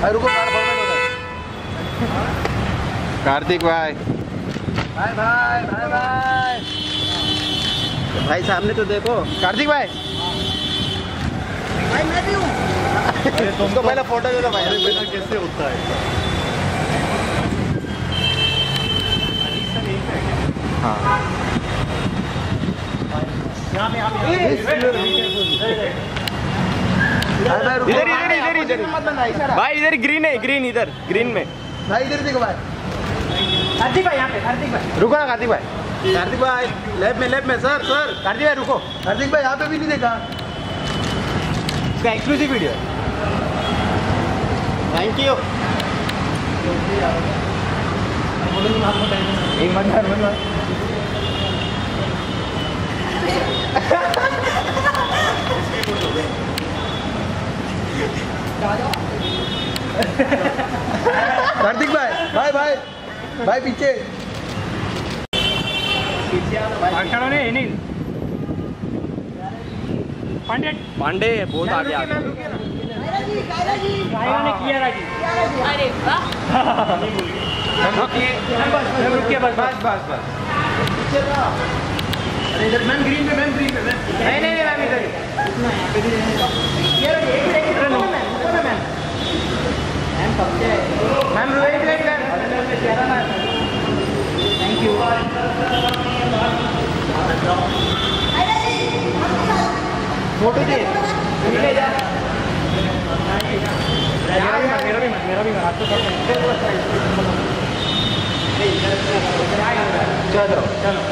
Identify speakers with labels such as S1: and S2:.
S1: भाई रुको car format होता है
S2: कार्तिक भाई।
S1: भाई भाई भाई भाई।
S2: भाई सामने तो देखो। कार्तिक भाई।
S1: भाई मैं भी हूँ।
S2: तुमको पहले फ़ोटो ले लो भाई।
S3: बिना कैसे होता है?
S2: हाँ।
S1: भाई भाई रुको।
S4: इधर इधर भाई इधर ग्रीन है ग्रीन इधर ग्रीन में।
S1: भाई इधर देखो भाई।
S5: हार्दिक भाई यहाँ पे हार्दिक भाई।
S2: रुको ना कार्तिक भाई। कार्तिक भाई लेफ़्ट में लेफ़्ट में सर सर कार्तिक भाई रुको।
S1: हार्दिक भाई यहाँ पे भी नहीं देखा।
S2: इसका एक्सक्लूसिव वीडियो थैंक यू
S1: एक मत मार मत मार कार्तिक भाई भाई भाई भाई पीछे।
S5: पांडे।
S4: पांडे बहुत आगे आ
S5: ने। किया राज़ी
S6: अरे वाह।
S5: मैम रुकिए बस बस
S2: बस। बस
S1: अरे इधर मैम ग्रीन पे मैम ग्रीन पे मैम
S2: नहीं नहीं मैम इधर ma'am wait wait
S5: thank you
S2: photo चाहिए।
S5: मेरा भी मेरा भी मेरा भी हाथ तो
S2: चलो। चलो।